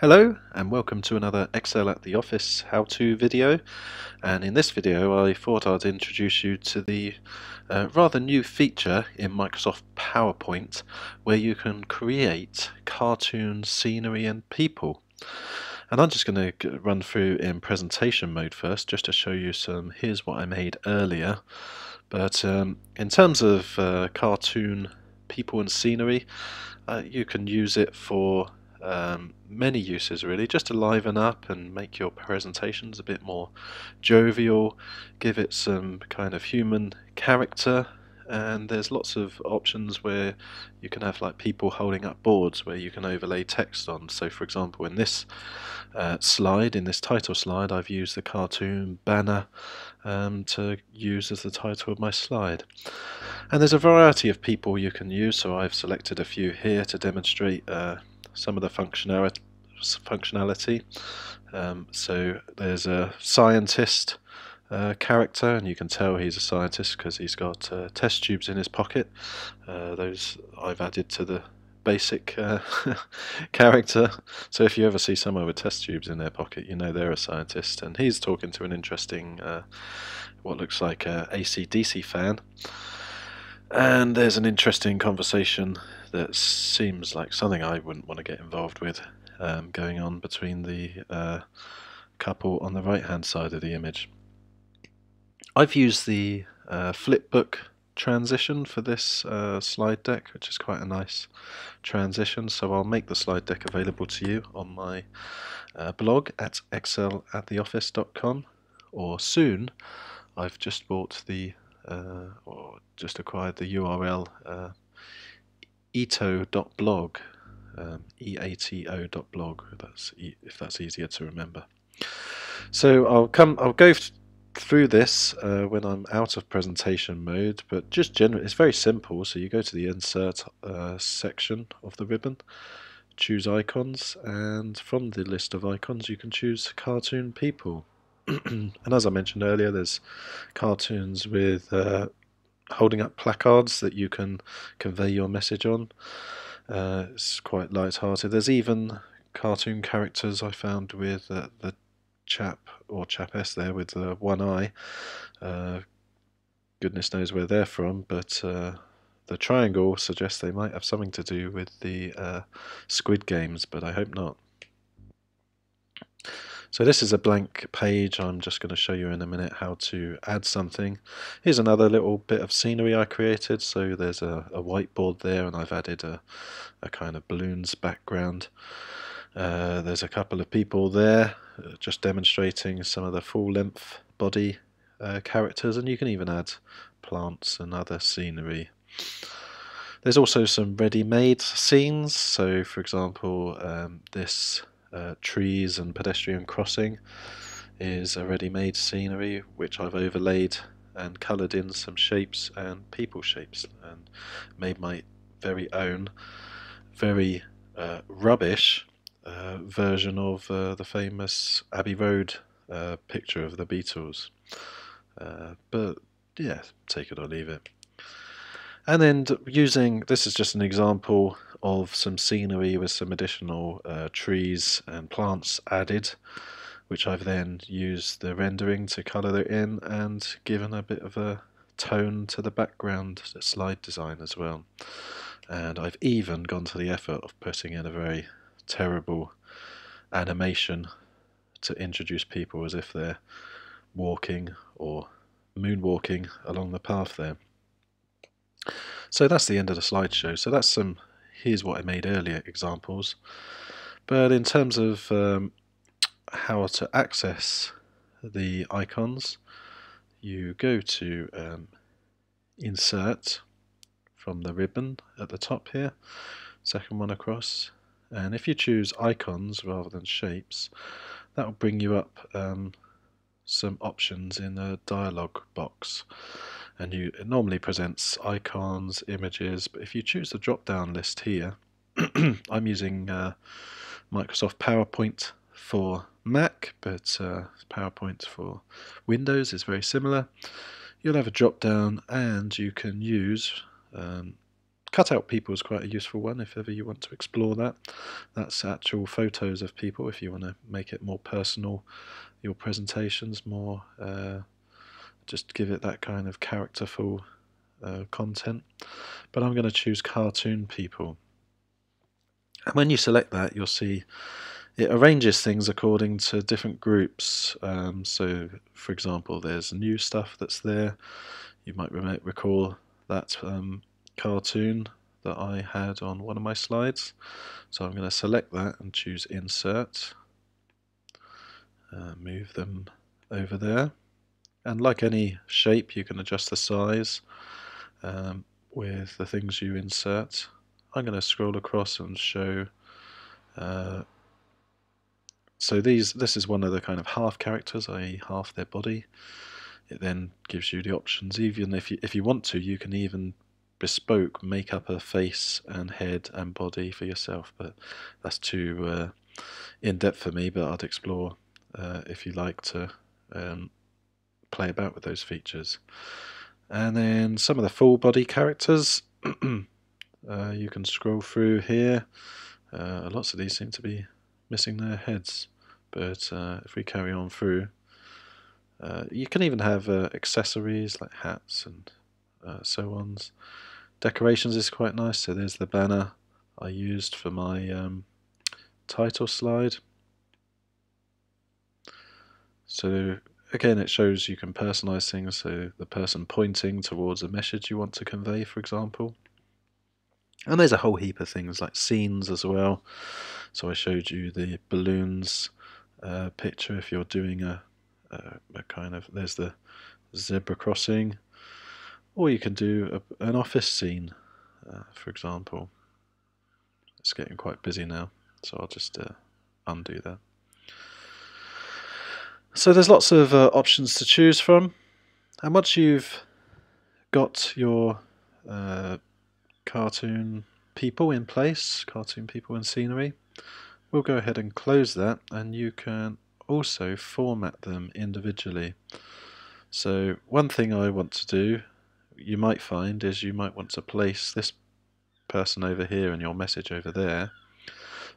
Hello and welcome to another Excel at the Office how-to video. And in this video I thought I'd introduce you to the uh, rather new feature in Microsoft PowerPoint where you can create cartoon scenery and people. And I'm just going to run through in presentation mode first just to show you some here's what I made earlier. But um, in terms of uh, cartoon people and scenery uh, you can use it for um, many uses really, just to liven up and make your presentations a bit more jovial, give it some kind of human character and there's lots of options where you can have like people holding up boards where you can overlay text on. So for example in this uh, slide, in this title slide, I've used the cartoon banner um, to use as the title of my slide. And there's a variety of people you can use, so I've selected a few here to demonstrate uh, some of the functionality. functionality. Um, so there's a scientist uh, character, and you can tell he's a scientist because he's got uh, test tubes in his pocket. Uh, those I've added to the basic uh, character. So if you ever see someone with test tubes in their pocket, you know they're a scientist, and he's talking to an interesting, uh, what looks like a AC/DC fan. And there's an interesting conversation that seems like something I wouldn't want to get involved with um, going on between the uh, couple on the right hand side of the image. I've used the uh, flipbook transition for this uh, slide deck, which is quite a nice transition. So I'll make the slide deck available to you on my uh, blog at excelattheoffice.com or soon. I've just bought the uh, or just acquired the URL uh, eato.blog, um, e-a-t-o.blog. That's e if that's easier to remember. So I'll come. I'll go through this uh, when I'm out of presentation mode, but just generally, it's very simple. So you go to the insert uh, section of the ribbon, choose icons, and from the list of icons, you can choose cartoon people. and as I mentioned earlier, there's cartoons with uh, holding up placards that you can convey your message on. Uh, it's quite light-hearted. There's even cartoon characters I found with uh, the chap or chapess there with uh, one eye. Uh, goodness knows where they're from, but uh, the triangle suggests they might have something to do with the Squid Games, but I hope not. So this is a blank page. I'm just going to show you in a minute how to add something. Here's another little bit of scenery I created. So there's a, a whiteboard there and I've added a, a kind of balloons background. Uh, there's a couple of people there uh, just demonstrating some of the full length body uh, characters and you can even add plants and other scenery. There's also some ready-made scenes. So for example um, this uh, trees and pedestrian crossing is a ready-made scenery which I've overlaid and coloured in some shapes and people shapes and made my very own very uh, rubbish uh, version of uh, the famous Abbey Road uh, picture of the Beatles. Uh, but yeah take it or leave it and then using this is just an example of some scenery with some additional uh, trees and plants added which I've then used the rendering to colour it in and given a bit of a tone to the background slide design as well and I've even gone to the effort of putting in a very terrible animation to introduce people as if they're walking or moonwalking along the path there. So that's the end of the slideshow. So that's some here's what I made earlier examples. But in terms of um, how to access the icons, you go to um, Insert from the ribbon at the top here, second one across, and if you choose icons rather than shapes, that will bring you up um, some options in a dialog box and you it normally presents icons, images, but if you choose the drop down list here, I'm using uh, Microsoft PowerPoint for Mac, but uh, PowerPoint for Windows is very similar. You'll have a drop down and you can use um, Cutout people is quite a useful one if ever you want to explore that. That's actual photos of people if you want to make it more personal, your presentations more, uh, just give it that kind of characterful uh, content. But I'm going to choose cartoon people. And when you select that, you'll see it arranges things according to different groups. Um, so, for example, there's new stuff that's there. You might recall that um, cartoon that I had on one of my slides. So I'm going to select that and choose Insert. Uh, move them over there. And like any shape, you can adjust the size um, with the things you insert. I'm going to scroll across and show uh, so these this is one of the kind of half characters, i.e. half their body. It then gives you the options. Even if you if you want to, you can even bespoke make up a face and head and body for yourself. But that's too uh, in depth for me. But I'd explore uh, if you like to um, play about with those features. And then some of the full body characters. uh, you can scroll through here. Uh, lots of these seem to be missing their heads. But uh, if we carry on through, uh, you can even have uh, accessories like hats and uh, so ons. Decorations is quite nice. So there's the banner I used for my um, title slide. So again, it shows you can personalize things. So the person pointing towards a message you want to convey, for example. And there's a whole heap of things like scenes as well. So I showed you the balloons uh, picture if you're doing a, a, a, kind of, there's the zebra crossing, or you can do a, an office scene, uh, for example. It's getting quite busy now, so I'll just uh, undo that. So there's lots of uh, options to choose from, and once you've got your uh, cartoon people in place, cartoon people and scenery, we'll go ahead and close that and you can also format them individually. So one thing I want to do, you might find, is you might want to place this person over here and your message over there,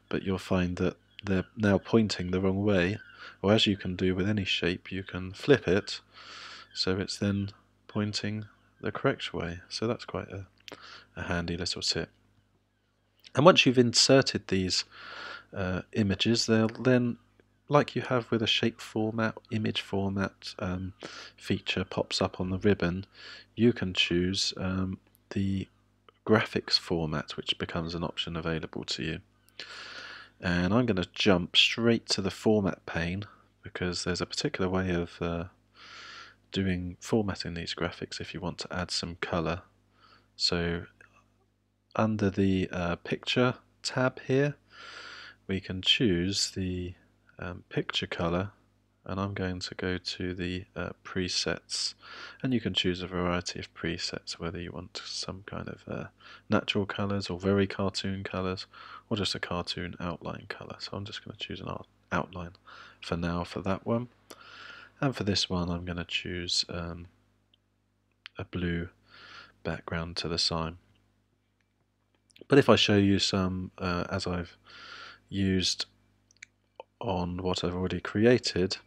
but you'll find that they're now pointing the wrong way, or as you can do with any shape, you can flip it so it's then pointing the correct way. So that's quite a, a handy little tip. And once you've inserted these uh, images, they'll then, like you have with a shape format, image format um, feature pops up on the ribbon, you can choose um, the graphics format, which becomes an option available to you. And I'm going to jump straight to the format pane because there's a particular way of uh, doing formatting these graphics if you want to add some color. So under the uh, picture tab here, we can choose the um, picture color and I'm going to go to the uh, presets. And you can choose a variety of presets whether you want some kind of uh, natural colors or very cartoon colors or just a cartoon outline color. So I'm just going to choose an outline for now for that one. And for this one I'm going to choose um, a blue background to the sign. But if I show you some uh, as I've used on what I've already created,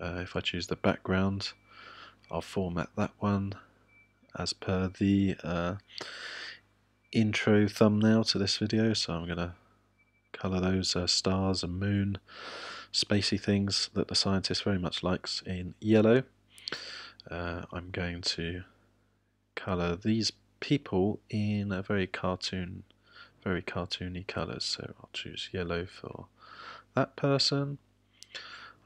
uh, if I choose the background, I'll format that one as per the uh, intro thumbnail to this video. So I'm going to colour those uh, stars and moon, spacey things that the scientist very much likes in yellow. Uh, I'm going to colour these people in a very cartoon very cartoony colours so I'll choose yellow for that person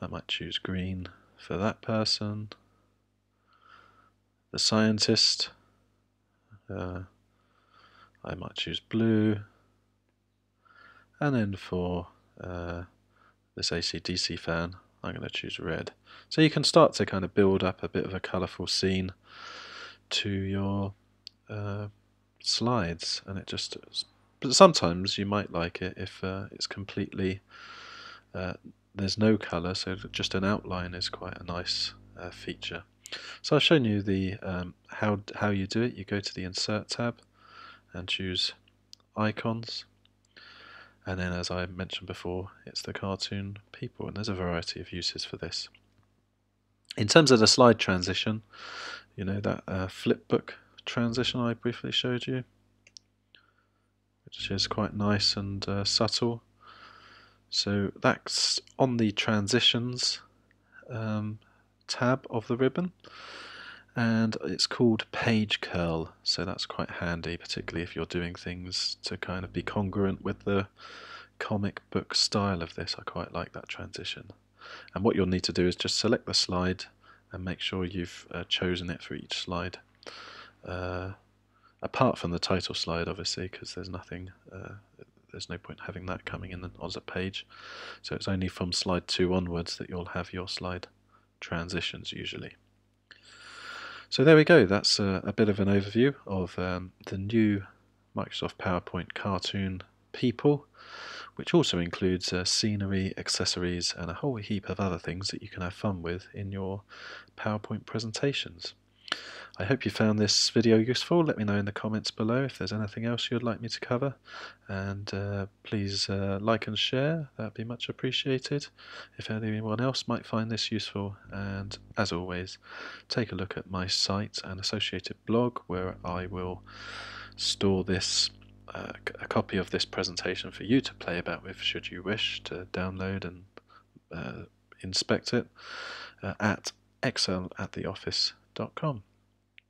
I might choose green for that person. The scientist uh, I might choose blue. And then for uh, this ACDC fan I'm going to choose red. So you can start to kind of build up a bit of a colourful scene to your uh, slides. And it just but sometimes you might like it if uh, it's completely uh, there's no color so just an outline is quite a nice uh, feature. So I've shown you the um, how how you do it. You go to the insert tab and choose icons. And then as I mentioned before it's the cartoon people and there's a variety of uses for this. In terms of the slide transition you know that uh, flipbook transition I briefly showed you which is quite nice and uh, subtle so that's on the transitions um, tab of the ribbon and it's called page curl. So that's quite handy particularly if you're doing things to kind of be congruent with the comic book style of this. I quite like that transition. And what you'll need to do is just select the slide and make sure you've uh, chosen it for each slide. Uh, apart from the title slide obviously because there's nothing uh, there's no point having that coming in as a page. So it's only from slide 2 onwards that you'll have your slide transitions usually. So there we go, that's a, a bit of an overview of um, the new Microsoft PowerPoint cartoon people, which also includes uh, scenery, accessories, and a whole heap of other things that you can have fun with in your PowerPoint presentations. I hope you found this video useful. Let me know in the comments below if there's anything else you'd like me to cover. And uh, please uh, like and share, that'd be much appreciated. If anyone else might find this useful. And as always, take a look at my site and associated blog where I will store this uh, a copy of this presentation for you to play about with should you wish to download and uh, inspect it uh, at excel at office.com.